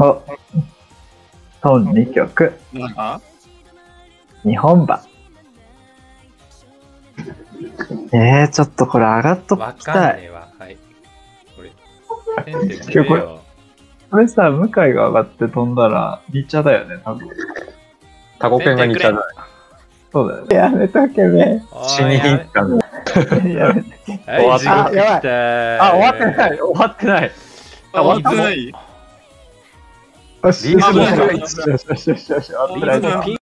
お、トン2曲、あ日本版。えー、ちょっとこれ上がっとわきたい。かんねえわ。はい。これ。テンテくれこれよ。これさ、向井が上がって飛んだら、ニチャだよね、多分。タコペンが似ちゃう。そうだよね。やめとけね。死にやめたんだ。やめて。はい、地獄あやばい来たあ、終わってない。終わってない。あ、終わってない終わってないリ Assista.